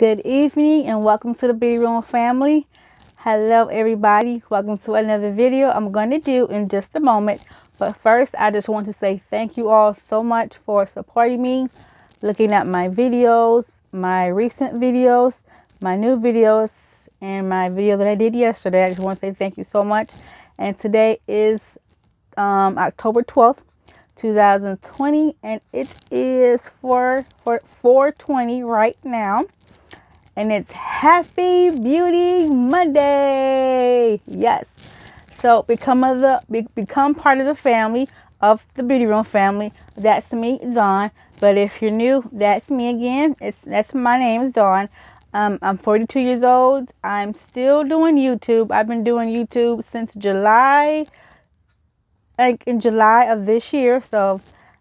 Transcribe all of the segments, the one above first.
Good evening and welcome to the Beauty Room family. Hello everybody. Welcome to another video I'm going to do in just a moment. But first, I just want to say thank you all so much for supporting me, looking at my videos, my recent videos, my new videos, and my video that I did yesterday. I just want to say thank you so much. And today is um, October 12th, 2020, and it is for, for 420 right now and it's Happy Beauty Monday. Yes. So become of the be, become part of the family of the Beauty Room family. That's me, Dawn. But if you're new, that's me again. It's that's my name is Dawn. Um, I'm 42 years old. I'm still doing YouTube. I've been doing YouTube since July, like in July of this year. So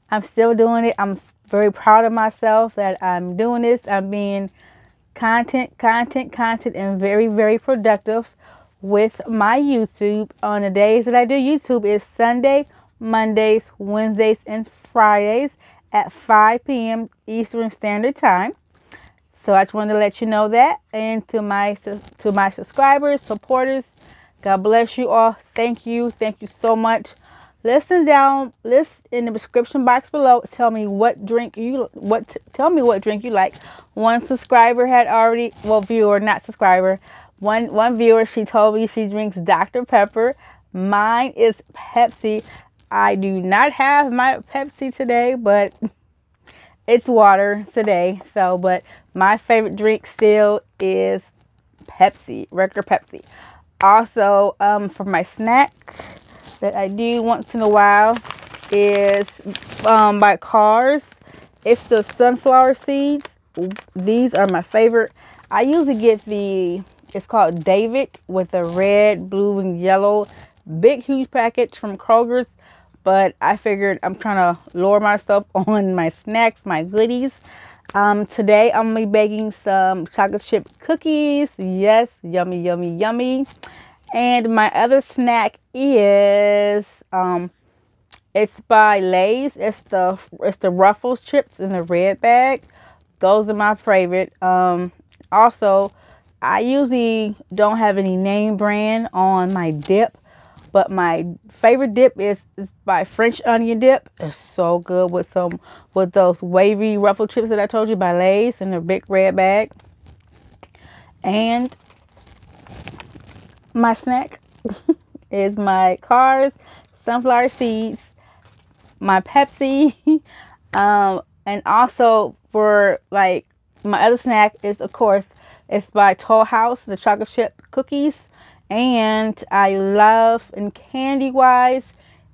I'm still doing it. I'm very proud of myself that I'm doing this. I'm being content, content, content, and very, very productive with my YouTube. On the days that I do YouTube is Sunday, Mondays, Wednesdays, and Fridays at 5 p.m. Eastern Standard Time. So I just wanted to let you know that. And to my to my subscribers, supporters, God bless you all. Thank you. Thank you so much listen down list in the description box below tell me what drink you what tell me what drink you like. One subscriber had already well viewer not subscriber. One one viewer she told me she drinks dr pepper. Mine is pepsi. I do not have my pepsi today but it's water today so but my favorite drink still is pepsi regular pepsi. Also um for my snack that I do once in a while is um, by Kar's. It's the sunflower seeds. These are my favorite. I usually get the, it's called David with the red, blue, and yellow. Big, huge package from Kroger's. But I figured I'm trying to lower myself on my snacks, my goodies. Um, today I'm going to be baking some chocolate chip cookies. Yes, yummy, yummy, yummy. And my other snack is um it's by Lay's. It's the it's the Ruffles chips in the red bag. Those are my favorite. Um also I usually don't have any name brand on my dip, but my favorite dip is, is by French onion dip. It's so good with some with those wavy ruffle chips that I told you by Lay's in the big red bag. And my snack is my Kar's, sunflower seeds, my Pepsi, um, and also for like my other snack is of course it's by Toll House, the chocolate chip cookies, and I love and candy wise,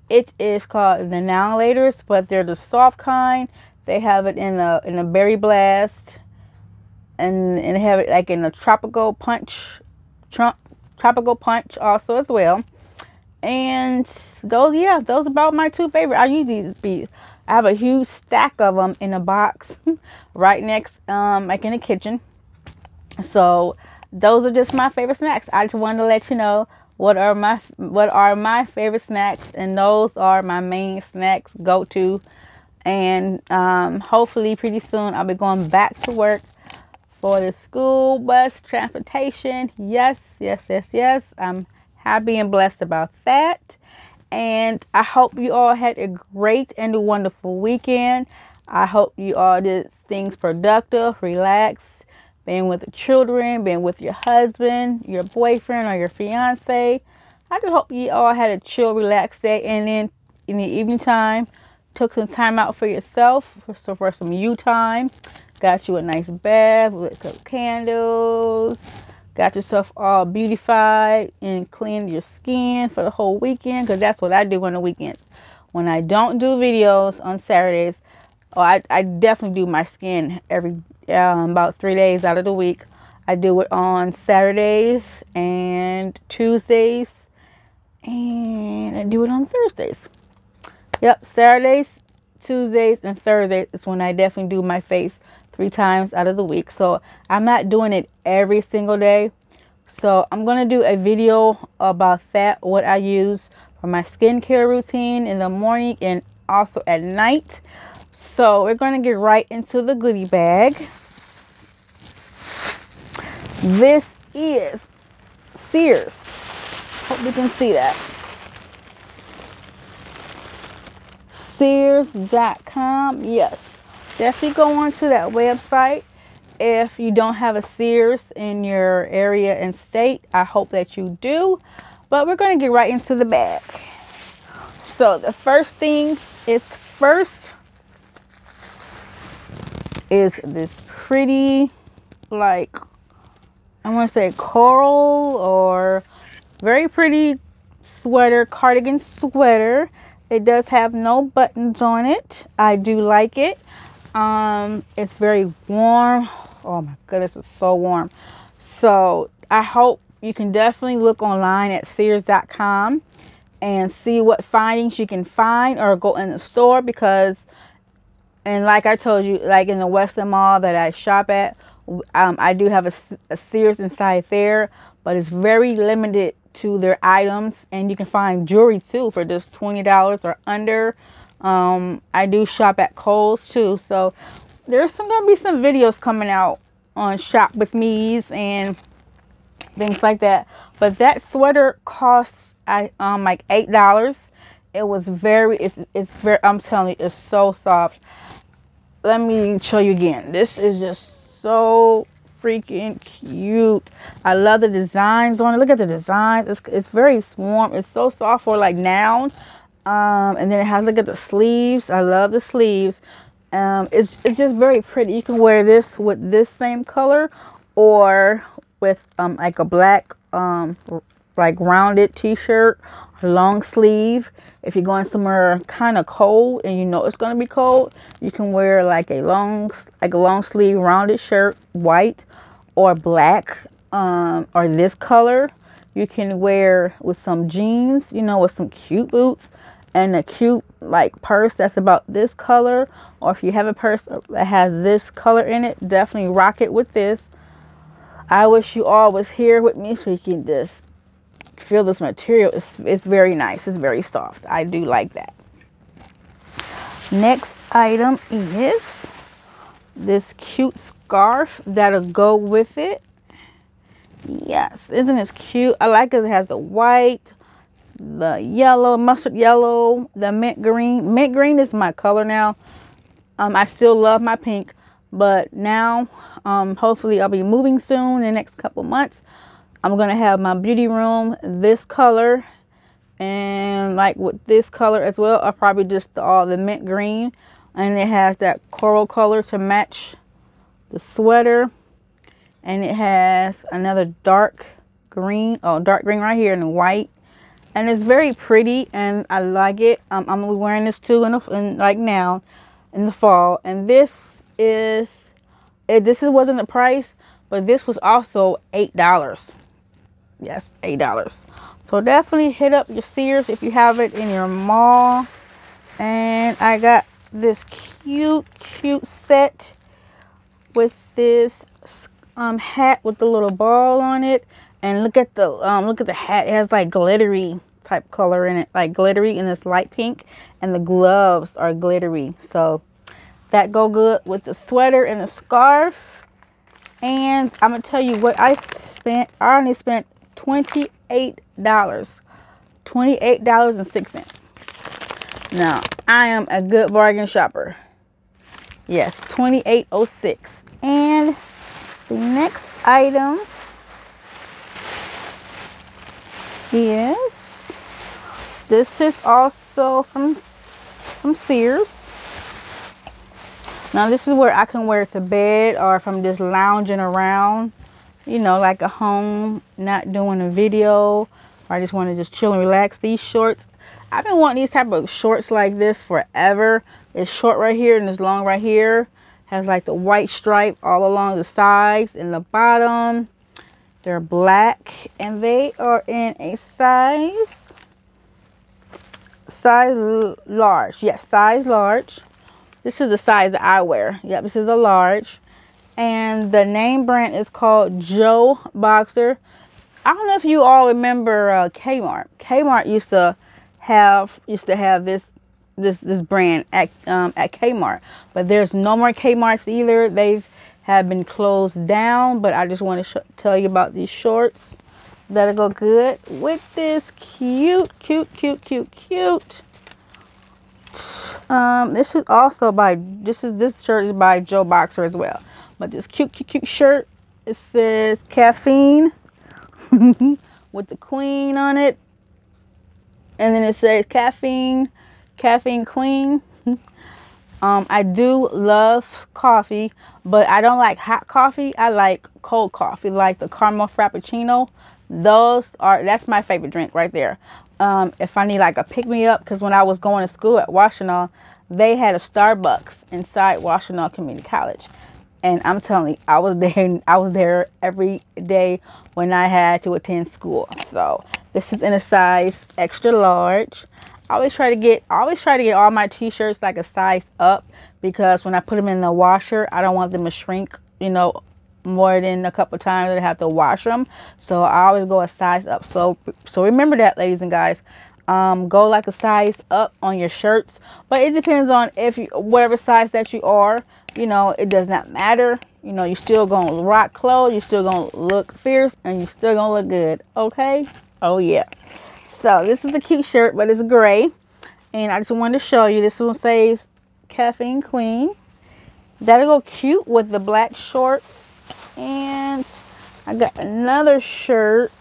it is called the Now Laters, but they're the soft kind. They have it in a in a berry blast, and and they have it like in a tropical punch, trump tropical punch also as well. And those, yeah, those are about my two favorite. I use these be. I have a huge stack of them in a box right next, um, like in the kitchen. So those are just my favorite snacks. I just wanted to let you know what are my what are my favorite snacks, and those are my main snacks go to. And um, hopefully, pretty soon I'll be going back to work for the school bus transportation. Yes, yes, yes, yes. I'm happy and blessed about that. And I hope you all had a great and a wonderful weekend. I hope you all did things productive, relaxed, being with the children, being with your husband, your boyfriend, or your fiance. I just hope you all had a chill, relaxed day. And then in the evening time, took some time out for yourself, so for some you time. Got you a nice bath with some candles. Got yourself all beautified and cleaned your skin for the whole weekend because that's what I do on the weekends. When I don't do videos on Saturdays, oh, I, I definitely do my skin every um, about three days out of the week. I do it on Saturdays and Tuesdays, and I do it on Thursdays. Yep, Saturdays, Tuesdays, and Thursdays is when I definitely do my face three times out of the week. So I'm not doing it every single day. So I'm going to do a video about that, what I use for my skincare routine in the morning and also at night. So we're going to get right into the goodie bag. This is Sears. Hope you can see that. Sears.com. Yes, definitely go onto that website. If you don't have a Sears in your area and state, I hope that you do. But we're going to get right into the bag. So the first thing is first is this pretty like I want to say coral or very pretty sweater, cardigan sweater. It does have no buttons on it. I do like it. Um, it's very warm. Oh my goodness, it's so warm. So I hope you can definitely look online at Sears.com and see what findings you can find or go in the store because and like I told you, like in the Western Mall that I shop at, um, I do have a, a Sears inside there, but it's very limited to their items and you can find jewelry too for just $20 or under. Um, I do shop at Kohl's too, so there's some gonna be some videos coming out on shop with me's and things like that. But that sweater costs I um like eight dollars. It was very it's it's very I'm telling you it's so soft. Let me show you again. This is just so freaking cute. I love the designs on it. Look at the designs. It's, it's very warm. It's so soft for like now. Um, and then it has, look at the sleeves. I love the sleeves. Um, it's, it's just very pretty. You can wear this with this same color or with um, like a black um, like rounded t-shirt long sleeve if you're going somewhere kind of cold and you know it's going to be cold you can wear like a long like a long sleeve rounded shirt white or black um, or this color you can wear with some jeans you know with some cute boots and a cute like purse that's about this color or if you have a purse that has this color in it definitely rock it with this I wish you all was here with me so you can just feel this material. It's, it's very nice. It's very soft. I do like that. Next item is this cute scarf that'll go with it. Yes, isn't this cute? I like it. It has the white, the yellow, mustard yellow, the mint green. Mint green is my color now. Um, I still love my pink, but now, um, hopefully I'll be moving soon in the next couple months. I'm going to have my beauty room this color and like with this color as well. I'll probably just all the mint green and it has that coral color to match the sweater and it has another dark green oh dark green right here and white and it's very pretty and I like it. Um, I'm wearing this too in, the, in like now in the fall. And this is it, this wasn't the price but this was also eight dollars. Yes eight dollars. So definitely hit up your Sears if you have it in your mall. And I got this cute cute set with this um, hat with the little ball on it and look at the um, look at the hat it has like glittery type color in it like glittery in this light pink and the gloves are glittery so that go good with the sweater and the scarf and I'm gonna tell you what I spent I only spent $28. $28.06. Now, I am a good bargain shopper. Yes, 2806. And the next item is this is also from from Sears. Now this is where I can wear it to bed or if I'm just lounging around you know, like a home, not doing a video, or I just want to just chill and relax. These shorts, I've been wanting these type of shorts like this forever. It's short right here and it's long right here. Has like the white stripe all along the sides and the bottom. They're black and they are in a size, size large. Yes, size large. This is the size that I wear. Yep, this is a large and the name brand is called Joe Boxer. I don't know if you all remember uh, Kmart. Kmart used to have used to have this this this brand at um, at Kmart, but there's no more Kmart's either. They've have been closed down, but I just want to tell you about these shorts that'll go good with this cute, cute, cute, cute, cute. Um, this is also by this is this shirt is by Joe Boxer as well. But this cute, cute, cute shirt it says caffeine with the queen on it, and then it says caffeine, caffeine queen. Um, I do love coffee, but I don't like hot coffee. I like cold coffee, like the caramel frappuccino. Those are that's my favorite drink right there. Um, if I need like a pick me up, because when I was going to school at Washtenaw, they had a Starbucks inside Washtenaw Community College, and I'm telling you, I was there. I was there every day when I had to attend school. So this is in a size extra large. I always try to get I always try to get all my t-shirts like a size up because when I put them in the washer, I don't want them to shrink, you know, more than a couple times I have to wash them. So I always go a size up. So so remember that ladies and guys. Um, go like a size up on your shirts. But it depends on if you whatever size that you are, you know, it does not matter. You know, you're still gonna rock clothes, you're still gonna look fierce, and you're still gonna look good. Okay? Oh yeah. So this is the cute shirt, but it's gray. And I just wanted to show you. This one says Caffeine Queen. That'll go cute with the black shorts. And I got another shirt.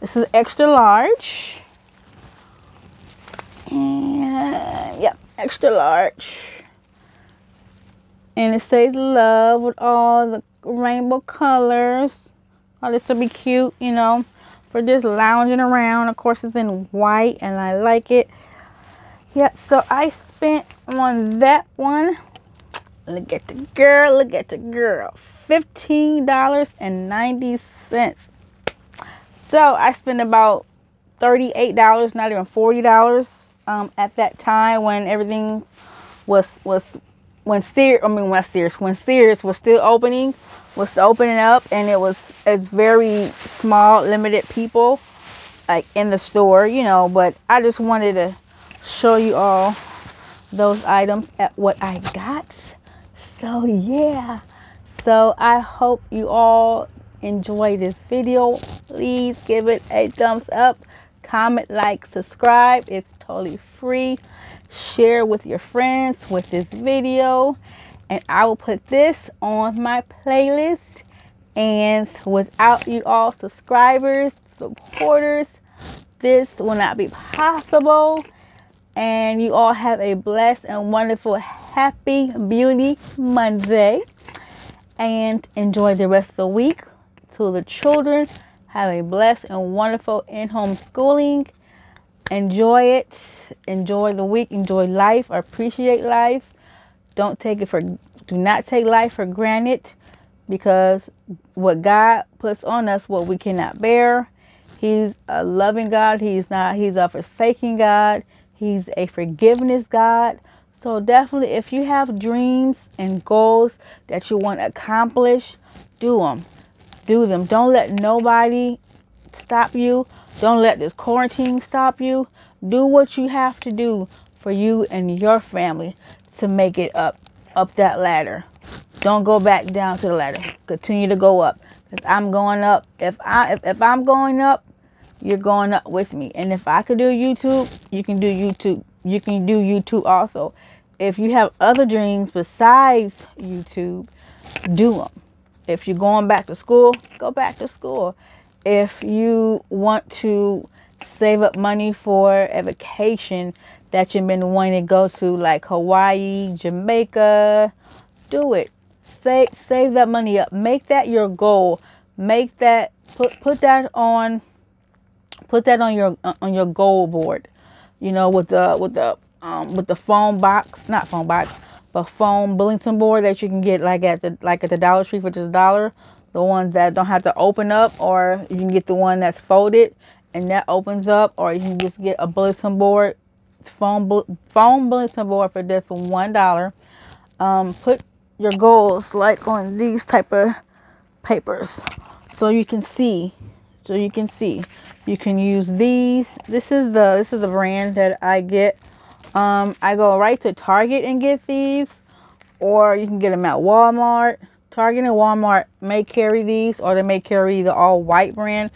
This is extra large. And yep, extra large. And it says love with all the rainbow colors. Oh, this will be cute, you know for just lounging around. Of course, it's in white and I like it. Yeah, so I spent on that one. Look at the girl, look at the girl. $15.90. So I spent about $38, not even $40 um, at that time when everything was was when Sears, I mean when Sears, when Sears was still opening was opening up and it was it's very small limited people like in the store you know but i just wanted to show you all those items at what i got. So yeah. So i hope you all enjoy this video. Please give it a thumbs up comment like subscribe. It's totally free. Share with your friends with this video and I will put this on my playlist. And without you all subscribers, supporters, this will not be possible. And you all have a blessed and wonderful, happy beauty Monday. And enjoy the rest of the week. To the children, have a blessed and wonderful in home schooling. Enjoy it. Enjoy the week. Enjoy life. Appreciate life. Don't take it for do not take life for granted because what God puts on us what we cannot bear. He's a loving God. He's not he's a forsaking God. He's a forgiveness God. So definitely if you have dreams and goals that you want to accomplish, do them. Do them. Don't let nobody stop you. Don't let this quarantine stop you. Do what you have to do for you and your family to make it up up that ladder. Don't go back down to the ladder. Continue to go up. Cause I'm going up. If I if, if I'm going up, you're going up with me. And if I could do YouTube, you can do YouTube. You can do YouTube also. If you have other dreams besides YouTube, do them. If you're going back to school, go back to school. If you want to save up money for a vacation that you've been wanting to go to, like Hawaii, Jamaica, do it. Save save that money up. Make that your goal. Make that put put that on put that on your on your goal board. You know, with the with the um with the phone box, not phone box, but phone bulletin board that you can get like at the like at the Dollar Tree for just a dollar. The ones that don't have to open up, or you can get the one that's folded and that opens up, or you can just get a bulletin board phone phone bulletin board for just one dollar. Um, put your goals like on these type of papers, so you can see. So you can see. You can use these. This is the this is the brand that I get. Um, I go right to Target and get these, or you can get them at Walmart. Target and Walmart may carry these, or they may carry the all white brand.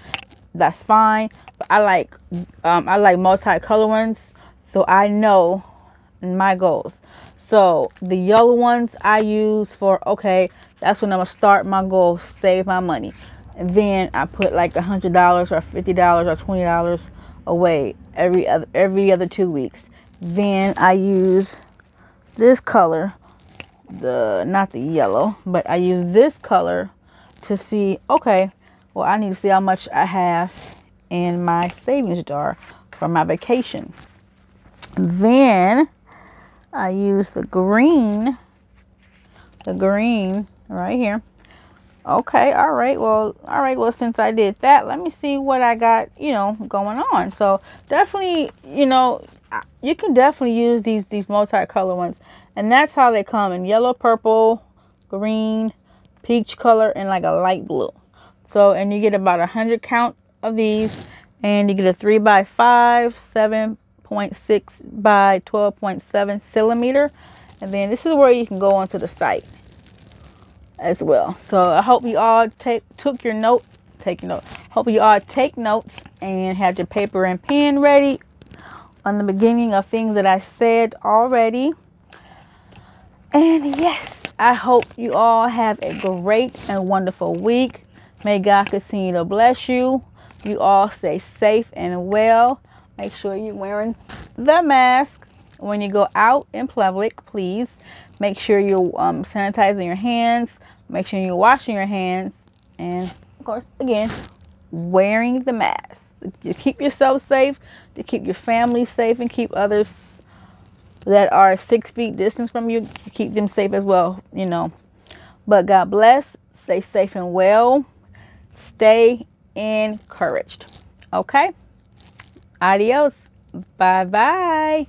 That's fine. But I like um, I like multicolor ones, so I know my goals. So the yellow ones I use for okay, that's when I'm gonna start my goal, save my money. And then I put like a hundred dollars or fifty dollars or twenty dollars away every other every other two weeks. Then I use this color, the not the yellow, but I use this color to see okay, well I need to see how much I have in my savings jar for my vacation. Then I use the green, the green right here. Okay, all right. Well, all right. Well, since I did that, let me see what I got, you know, going on. So definitely, you know, you can definitely use these these multicolor ones, and that's how they come in yellow, purple, green, peach color, and like a light blue. So, and you get about a hundred count of these, and you get a three by five, seven 12.6 by 12.7 centimeter. And then this is where you can go onto the site as well. So I hope you all take took your note, take your note. Hope you all take notes and have your paper and pen ready on the beginning of things that I said already. And yes, I hope you all have a great and wonderful week. May God continue to bless you. You all stay safe and well. Make sure you're wearing the mask when you go out in public, please. Make sure you're um, sanitizing your hands. Make sure you're washing your hands. And, of course, again, wearing the mask. To keep yourself safe, to keep your family safe, and keep others that are six feet distance from you, keep them safe as well, you know. But God bless. Stay safe and well. Stay encouraged. Okay? Adios. Bye bye.